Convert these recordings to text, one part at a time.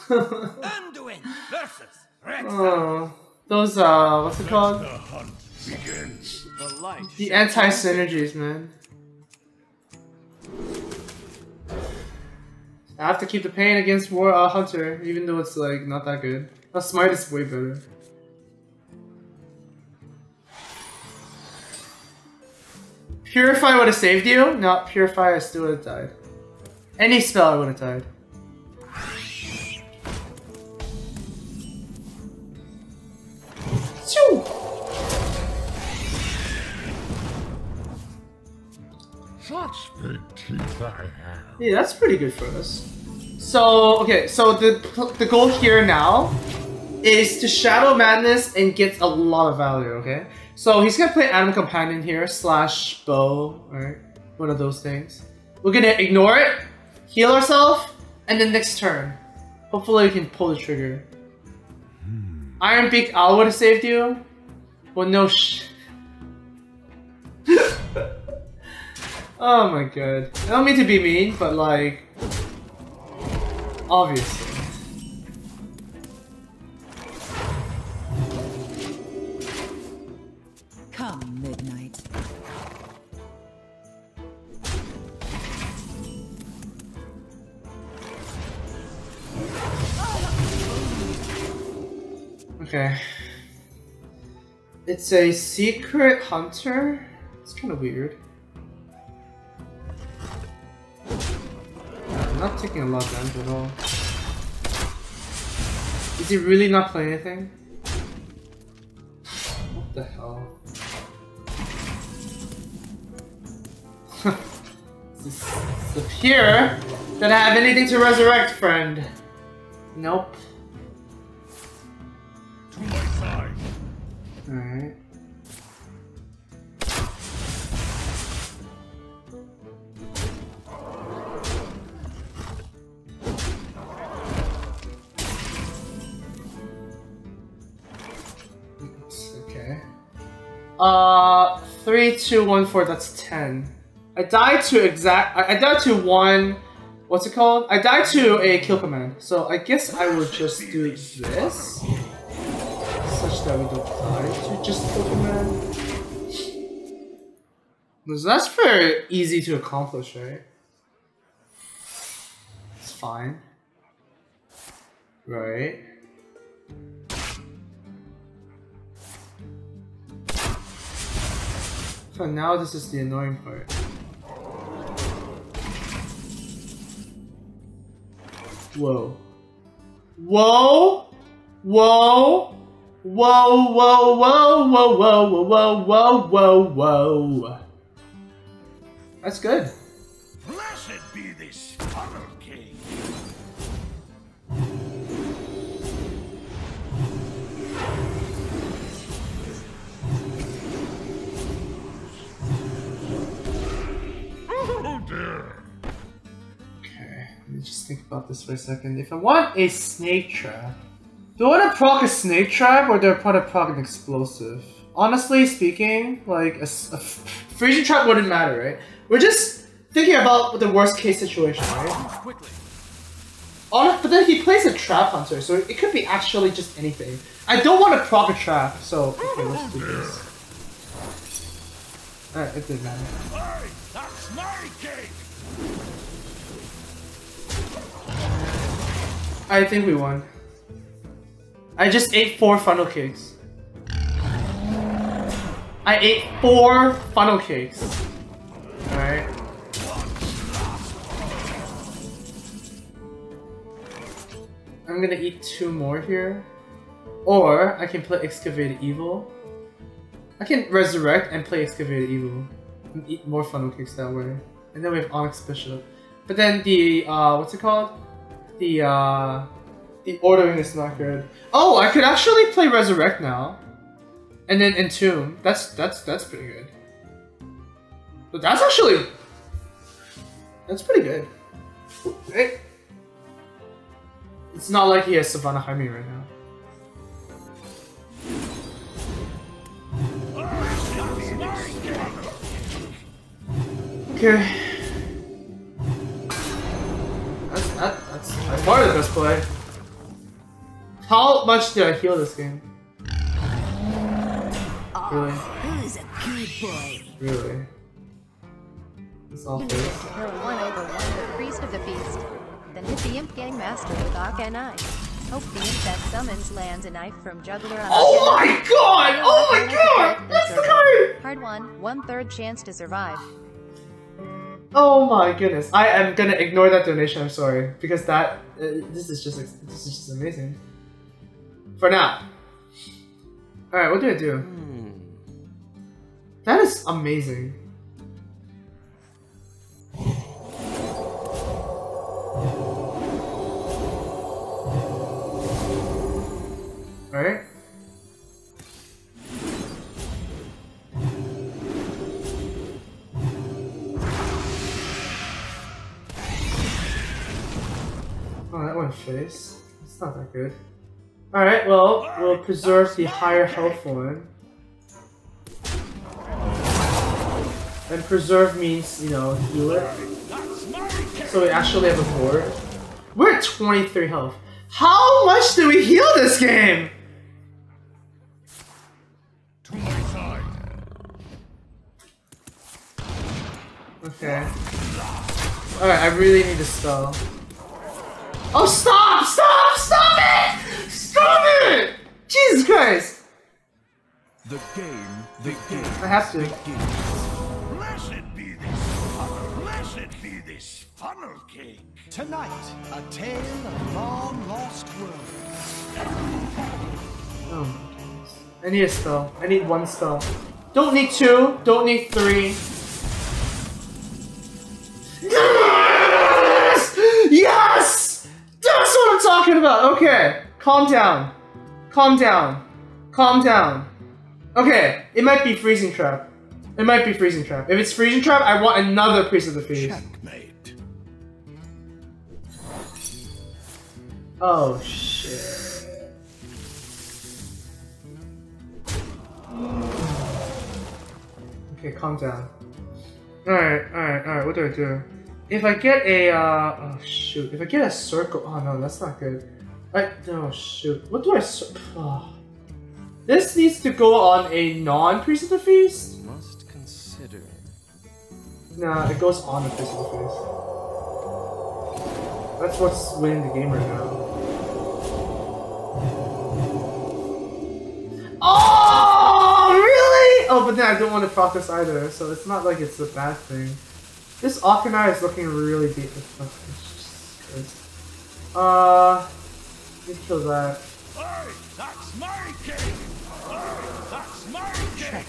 Anduin versus Red oh, those uh, what's it called? The hunt begins. The light. The anti synergies, man. I have to keep the pain against War uh, Hunter, even though it's like not that good. A smite is way better. Purify would have saved you? No, Purify I still would have died. Any spell I would have died. Teeth I have. Yeah, that's pretty good for us. So, okay, so the, the goal here now is to Shadow Madness and get a lot of value, okay? So he's gonna play Animal Companion here, slash Bow, right? One of those things. We're gonna ignore it, heal ourselves, and then next turn, hopefully we can pull the trigger. Hmm. Ironbeak Owl would have saved you, but no Oh my god. I don't mean to be mean, but like... Obviously. Come, midnight. Okay. It's a secret hunter? It's kind of weird. Not taking a lot of damage at all. Is he really not playing anything? What the hell? This appear that I have anything to resurrect, friend? Nope. Alright. Uh, three, two, one, four. That's ten. I died to exact. I, I died to one. What's it called? I died to a kill command. So I guess I will just do this, such that we don't die to just kill command. So that's very easy to accomplish, right? It's fine. Right. So now this is the annoying part. Whoa. Whoa! Whoa! Whoa, whoa, whoa, whoa, whoa, whoa, whoa, whoa, whoa. That's good. Blessed be this funnel think about this for a second. If I want a snake trap, do I want to proc a snake trap or do I want to proc an explosive? Honestly speaking, like a freezing trap wouldn't matter, right? We're just thinking about the worst case situation, right? Quickly. Honest, but then he plays a trap hunter, so it could be actually just anything. I don't want to proc a trap, so okay, let's do this. Alright, it didn't matter. Hey, that's my cake. I think we won. I just ate four funnel cakes. I ate four funnel cakes. Alright. I'm gonna eat two more here. Or I can play Excavated Evil. I can resurrect and play Excavated Evil. And eat more funnel cakes that way. And then we have Onyx Bishop. But then the uh what's it called? The uh the ordering is not good. Oh, I could actually play Resurrect now. And then Entomb. That's that's that's pretty good. But that's actually that's pretty good. Right? It's not like he has Savannah Highmane right now. Okay. That's that, that's by far the best play. How much did I heal this game? Really? Who's a good boy? Really? It's all face. Throw one over one with Priest of the Feast. Then hit the Imp Gang Master with Auchenai. Hope the Imp that summons lands a knife from Juggler on oh, oh my god! Oh my god! That's the card! Hard one, one third chance to survive. Oh my goodness. I am gonna ignore that donation, I'm sorry. Because that, uh, this is just, this is just amazing. For now. Alright, what do I do? That is amazing. Face. It's not that good. Alright, well, we'll preserve the higher health one. And preserve means, you know, heal it. So we actually have a board. We're at 23 health. How much do we heal this game? Okay. Alright, I really need to spell. Oh, stop! Stop! Stop it! Stop it! Jesus Christ! The game, the game. I have to. Blessed be this funnel. Blessed be this funnel king. Tonight, a tale of long lost world. Oh my goodness. I need a spell. I need one spell. Don't need two. Don't need three. Calm down. Calm down. Calm down. Okay. It might be freezing trap. It might be freezing trap. If it's freezing trap, I want another piece of the feast. Checkmate. Oh shit. Okay, calm down. Alright, alright, alright, what do I do? If I get a, uh, oh shoot, if I get a circle, oh no, that's not good. I, oh shoot, what do I, oh. This needs to go on a non-priest of the feast? Must consider. Nah, it goes on the priest of the feast. That's what's winning the game right now. Oh, really? Oh, but then I don't want to proc this either, so it's not like it's a bad thing. This Auchenai is looking really deep. Uh, kill that. Uh, hey, that's my king. Hey, that's my king.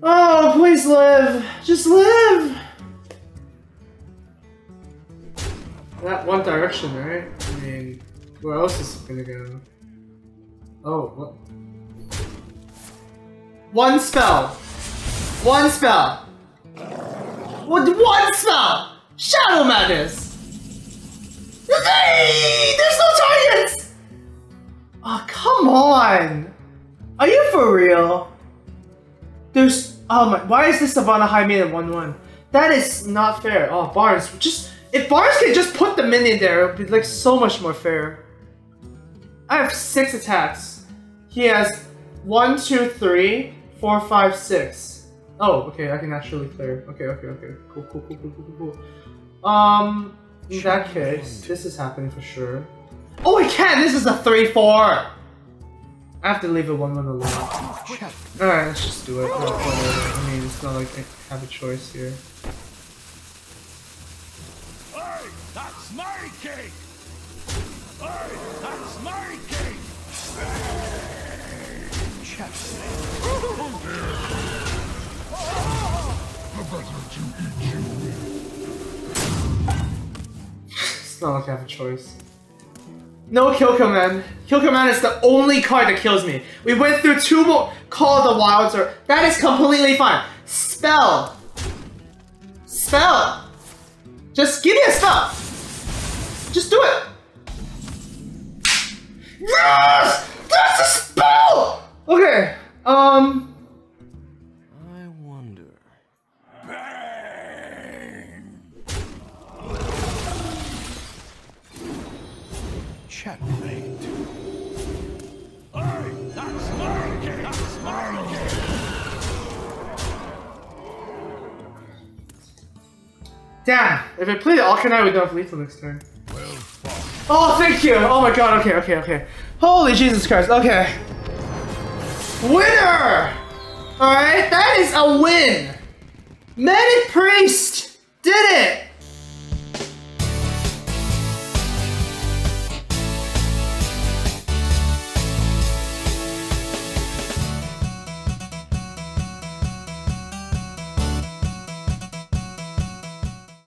Oh, please live! Just live! That one direction, right? I mean, where else is it gonna go? Oh, what? One spell! One spell! What? One spell! Shadow Madness! Hey, there's no targets! Oh, come on! Are you for real? There's oh my why is this Savannah Highmane at 1-1? That is not fair. Oh Barnes, just if Barnes could just put the minion there, it would be like so much more fair. I have six attacks. He has one, two, three, four, five, six. Oh, okay, I can actually clear. Okay, okay, okay. Cool, cool, cool, cool, cool, cool, cool. Um in that case, this is happening for sure. Oh I can! This is a 3-4! I have to leave it one one alone. Alright, let's just do it. Whatever. I mean, it's not like I have a choice here. Hey, that's my cake! Hey, that's my king. It's not like I have a choice. No kill command. Kill command is the only card that kills me. We went through two more Call the Wilds or that is completely fine. Spell. Spell. Just give me a spell. Just do it. Yes! That's a spell! Okay. Um checkmate. Hey, that's my game. That's. Damn! If I play the Auchenai, we don't have lethal next turn. Oh, thank you! Oh my god, okay, okay, okay. Holy Jesus Christ, okay. Winner! Alright, that is a win! Medic Priest did it!